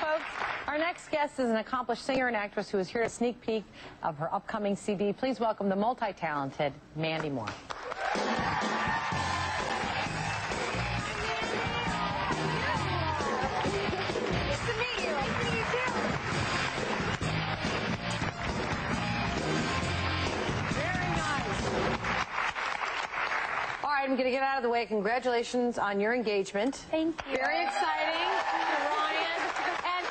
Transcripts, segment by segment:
folks. Our next guest is an accomplished singer and actress who is here to sneak peek of her upcoming CD. Please welcome the multi-talented Mandy Moore. Nice to meet you. Nice to meet you too. Very nice. All right, I'm going to get out of the way. Congratulations on your engagement. Thank you. Very exciting, Ryan. And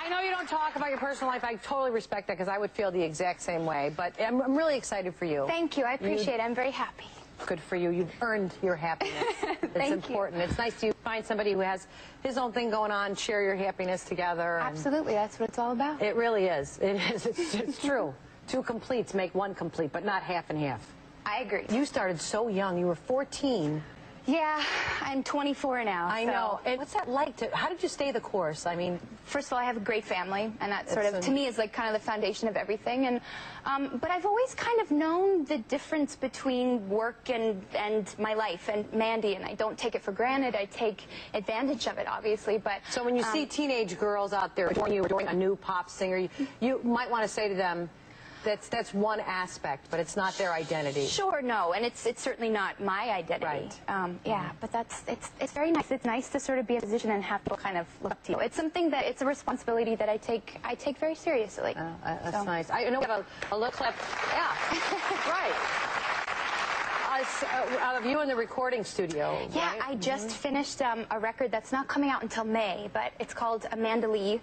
I know you don't talk about your personal life. I totally respect that because I would feel the exact same way. But I'm, I'm really excited for you. Thank you. I appreciate it. I'm very happy. Good for you. You've earned your happiness. it's Thank you. important. It's nice to find somebody who has his own thing going on, share your happiness together. Absolutely. That's what it's all about. It really is. It is. It's, it's true. Two completes make one complete, but not half and half. I agree. You started so young. You were 14. Yeah, I'm 24 now. I so- know. And what's that like? To, how did you stay the course? I mean, First of all, I have a great family, and that sort of, a- to me, is like kind of the foundation of everything. And, um, but I've always kind of known the difference between work and and my life and Mandy, and I don't take it for granted. I take advantage of it, obviously. But so when you um, see teenage girls out there adoring you, adoring a new pop singer, you, you might want to say to them, that's that's one aspect, but it's not their identity. Sure, no, and it's it's certainly not my identity. Right. Um, yeah, but that's it's it's very nice. It's nice to sort of be in a position and have people kind of look up to you. It's something that it's a responsibility that I take I take very seriously. Uh, that's So- nice. I you know we have a, a little clip. Yeah, right. Uh, uh, of you in the recording studio. Yeah, right? I just finished um, a record that's not coming out until May, but it's called Amanda Leigh,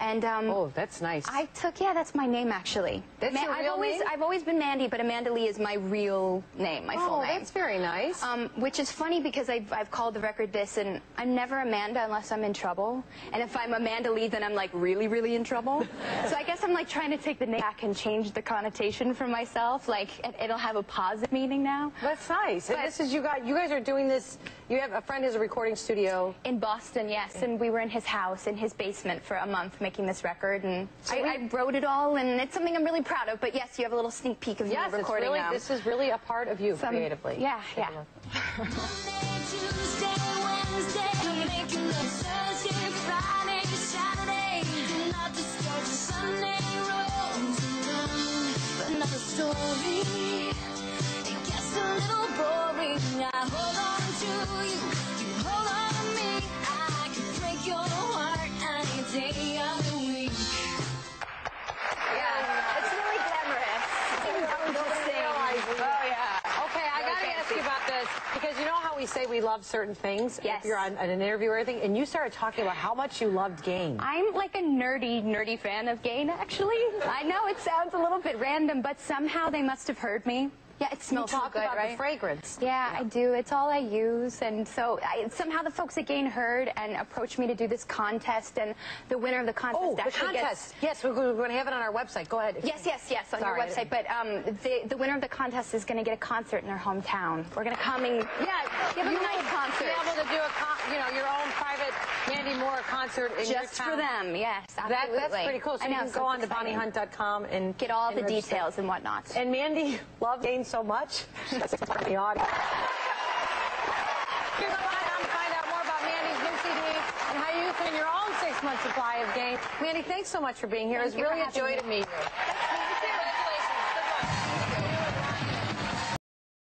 and um, Oh, that's nice. I took yeah, that's my name actually. That's your I've real always name? I've always been Mandy, but Amanda Leigh is my real name, my full name. oh, that's very nice. Um, which is funny because I've, I've called the record this, and I'm never Amanda unless I'm in trouble. And if I'm Amanda Leigh, then I'm like really, really in trouble. so I guess I'm like trying to take the name back and change the connotation for myself. Like it, it'll have a positive meaning now. That's nice. And But- this is you got. You guys are doing this. You have a friend has a recording studio. In Boston, yes, and we were in his house, in his basement for a month making this record, and So I, we- I wrote it all, and it's something I'm really proud of. But yes, you have a little sneak peek of Yes, me it's recording really. now. This is really a part of you Some- creatively. yeah, Take yeah. Monday, Tuesday, Wednesday, about this because you know how we say we love certain things. Yes. If you're on, on an interview or anything, and you started talking about how much you loved Gain. I'm like a nerdy, nerdy fan of Gain, actually. I know it sounds a little bit random, but somehow they must have heard me. Yeah, it smells so good, about right? the fragrance. Yeah, I do. It's all I use. And so I, somehow the folks at Gain heard and approached me to do this contest. And the winner of the contest Oh, the actually contest. Yes, we're, we're going to have it on our website. Go ahead. gets. Yes, yes, yes, on Sorry, your website. But um, the, the winner of the contest is going to get a concert in their hometown. We're going to come and Yeah, give them a nice concert. Be able to do a, con- you know, your own private Mandy Moore concert in your Just for them, yes, absolutely. That, that's pretty cool. So I you can so go on to bonniehunt.com and Get all the details and whatnot. And Mandy loves Gain so much. The audience. You're going to find out more about Mandy's new CD and how you can your own six-month supply of Gain. Mandy, thanks so much for being here. Thank it was really a joy me. to meet you.